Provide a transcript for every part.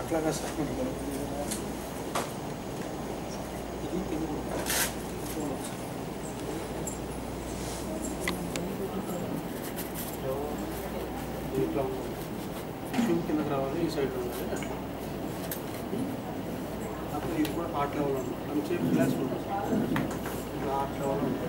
అట్లాగా సార్. ఇది కింద ఇట్లా ఉంది కిందకి రావాలి ఈ సైడ్ ఉండాలి అట్లా. అప్పుడు ఇది కూడా హార్ట్ లెవెల్ ఉంటుంది మంచి ప్లేస్ ఉంటుంది. ఇట్లా హార్ట్ లెవెల్ ఉంటుంది.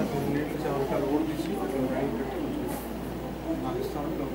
का का रोड दीजिए पाकिस्तान का